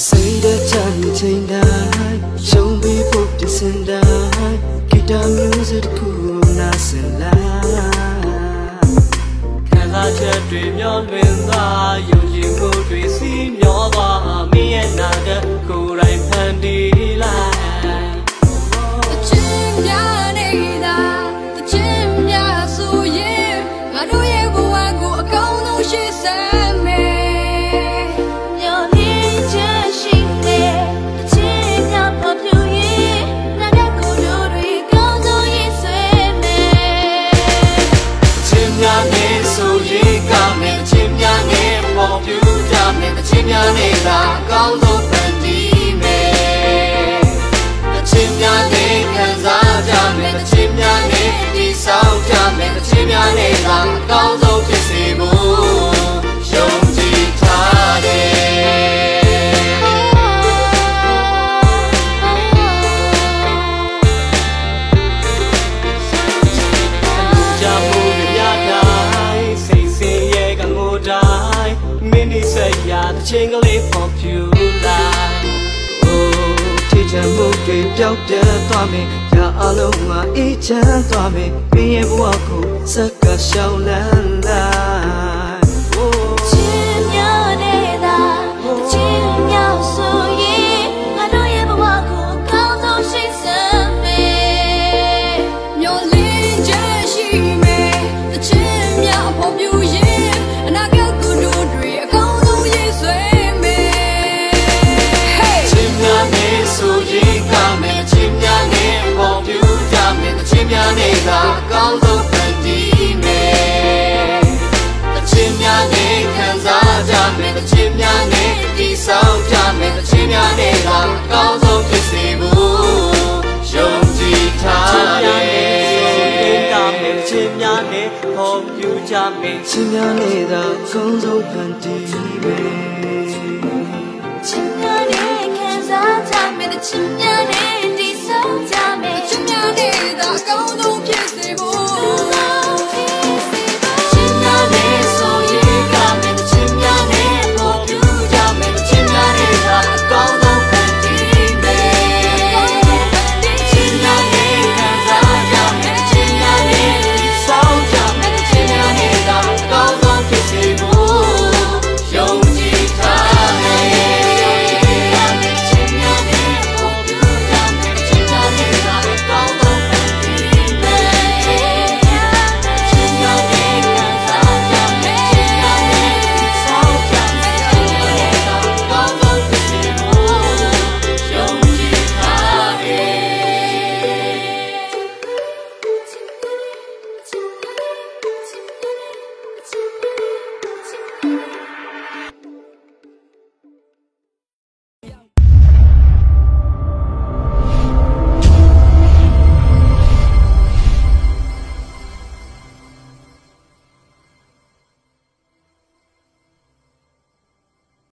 ချရင်ချိန်တိုင်းရှုံးပြီးဖို့တစင်တိုင်းဂီတာမျိုးစစ်တစ်ခုနားဆင်လိုက်ခံစားချက်တွေမျောလွင်သာယုံကြည်မှုတွေစီးမျောပါမင်းရဲ့နာကကိုယ်တိုင်ဖန်တီးလိုက်များနဲ့သာအကောင်းဆုံး ဖန်တီးမယ်။ တဲ့ချင်းကလေးပေါ်ဖြူလိုက်အိုးထိချမ်းမှုတွေပျောက်ပြတ်သွားမယ်ရာအလုံးမှာအေးချမ်းသွားမယ်ပြင်းရဲ့ဘဝကိုစက္ကရှောင်းလန်းလိုက်များ က်ကြမယ်အချင်းများနဲ့သာအကောင်းဆုံးဖြစ်စေဖို့ယုံကြည်ထားတယ်တာမယ်အချင်းများနဲ့ဟောပြကြမယ်အချင်းများနဲ့သာအကောင်းဆုံးဖန်တီးမယ်ချင်းများနဲ့ခံစားကြမယ်အချင်းများနဲ့တည်ဆောက်ကြမယ်အချင်းများနဲ့